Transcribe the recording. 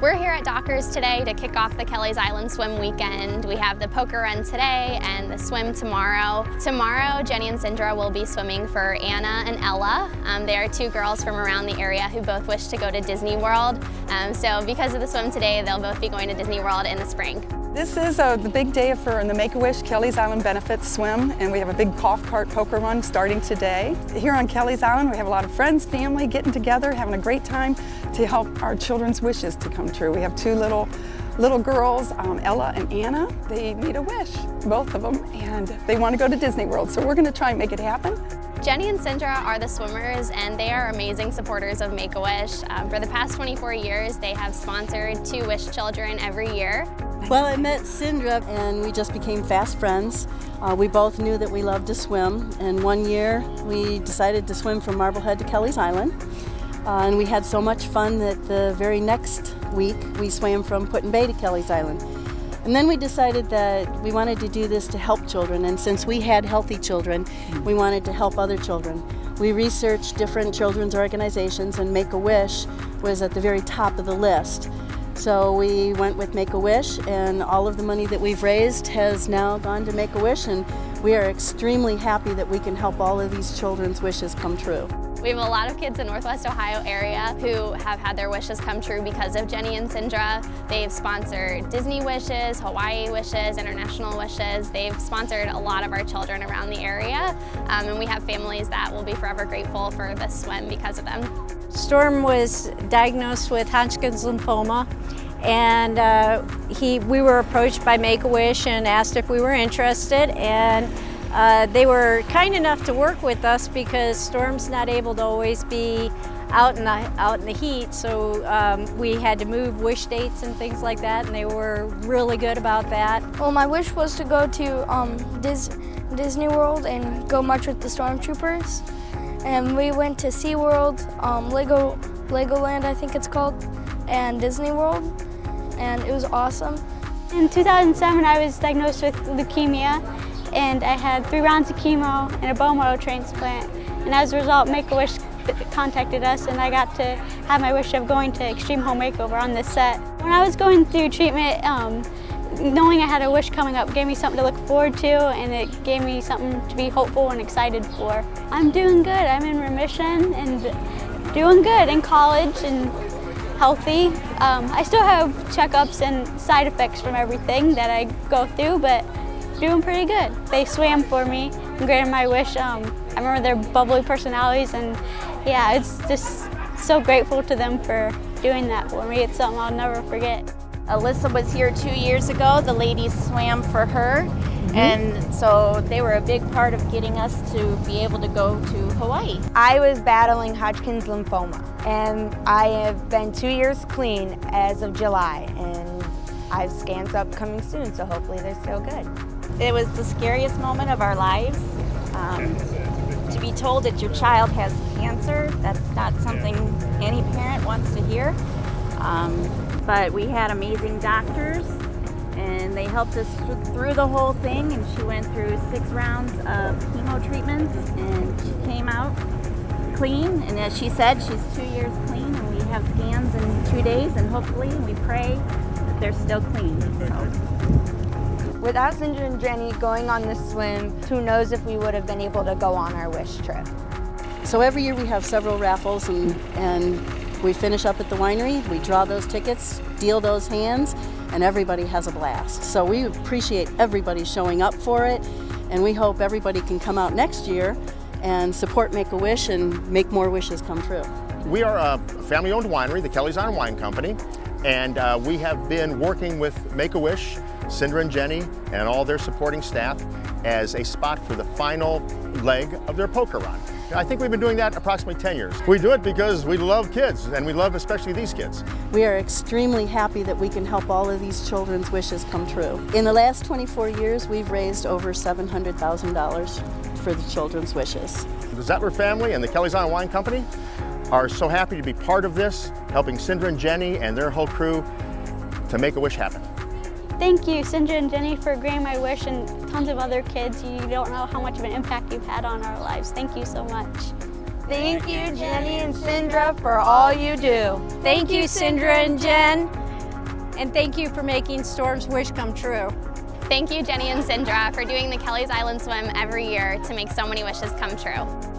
We're here at Dockers today to kick off the Kelleys Island Swim Weekend. We have the poker run today and the swim tomorrow. Tomorrow, Jeni and Cindra will be swimming for Anna and Ella. Um, they are two girls from around the area who both wish to go to Disney World. Um, so because of the swim today, they'll both be going to Disney World in the spring. This is uh, the big day for the Make-A-Wish Kelleys Island Benefits Swim, and we have a big golf cart poker run starting today. Here on Kelleys Island, we have a lot of friends, family getting together, having a great time to help our children's wishes to come true. We have two little little girls, um, Ella and Anna. They made a wish, both of them, and they want to go to Disney World, so we're going to try and make it happen. Jeni and Cindra are the swimmers and they are amazing supporters of Make-A-Wish. Um, for the past 24 years, they have sponsored two Wish children every year. Well, I met Cindra and we just became fast friends. Uh, we both knew that we loved to swim and one year we decided to swim from Marblehead to Kelleys Island. Uh, and we had so much fun that the very next week we swam from Put-in-Bay to Kelleys Island. And then we decided that we wanted to do this to help children, and since we had healthy children, we wanted to help other children. We researched different children's organizations, and Make-A-Wish was at the very top of the list. So we went with Make-A-Wish, and all of the money that we've raised has now gone to Make-A-Wish, and we are extremely happy that we can help all of these children's wishes come true. We have a lot of kids in Northwest Ohio area who have had their wishes come true because of Jeni and Cindra. They've sponsored Disney Wishes, Hawaii Wishes, International Wishes. They've sponsored a lot of our children around the area um, and we have families that will be forever grateful for this swim because of them. Storm was diagnosed with Hodgkin's lymphoma and uh, he, we were approached by Make-A-Wish and asked if we were interested and uh, they were kind enough to work with us because Storm's not able to always be out in the, out in the heat, so um, we had to move wish dates and things like that, and they were really good about that. Well, my wish was to go to um, Dis Disney World and go march with the Stormtroopers. And we went to SeaWorld, um, Lego, Legoland I think it's called, and Disney World, and it was awesome. In 2007 I was diagnosed with leukemia and I had three rounds of chemo and a bone marrow transplant. And as a result, Make-A-Wish contacted us and I got to have my wish of going to Extreme Home Makeover on this set. When I was going through treatment, um, knowing I had a wish coming up gave me something to look forward to and it gave me something to be hopeful and excited for. I'm doing good. I'm in remission and doing good in college and healthy. Um, I still have checkups and side effects from everything that I go through, but doing pretty good. They swam for me and granted my wish. Um, I remember their bubbly personalities and yeah, it's just so grateful to them for doing that for me. It's something I'll never forget. Alyssa was here two years ago. The ladies swam for her. Mm -hmm. And so they were a big part of getting us to be able to go to Hawaii. I was battling Hodgkin's lymphoma and I have been two years clean as of July and I have scans upcoming soon, so hopefully they're still good. It was the scariest moment of our lives. Um, to be told that your child has cancer, that's not something any parent wants to hear. Um, but we had amazing doctors and they helped us through the whole thing and she went through six rounds of chemo treatments and she came out clean and as she said she's two years clean and we have scans in two days and hopefully we pray that they're still clean. So. Without Cindra and Jeni going on this swim, who knows if we would have been able to go on our wish trip. So every year we have several raffles and, and we finish up at the winery, we draw those tickets, deal those hands, and everybody has a blast. So we appreciate everybody showing up for it, and we hope everybody can come out next year and support Make-A-Wish and make more wishes come true. We are a family-owned winery, the Kelleys Island Wine Company, and uh, we have been working with Make-A-Wish Cindra and Jeni and all their supporting staff as a spot for the final leg of their poker run. I think we've been doing that approximately 10 years. We do it because we love kids, and we love especially these kids. We are extremely happy that we can help all of these children's wishes come true. In the last 24 years, we've raised over $700,000 for the children's wishes. The Zettler family and the Kelleys Island Wine Company are so happy to be part of this, helping Cindra and Jeni and their whole crew to make a wish happen. Thank you, Cindra and Jeni, for agreeing my wish and tons of other kids. You don't know how much of an impact you've had on our lives. Thank you so much. Thank you, Jeni and Cindra, for all you do. Thank you, Cindra and Jen. And thank you for making Storm's wish come true. Thank you, Jeni and Cindra, for doing the Kelleys Island Swim every year to make so many wishes come true.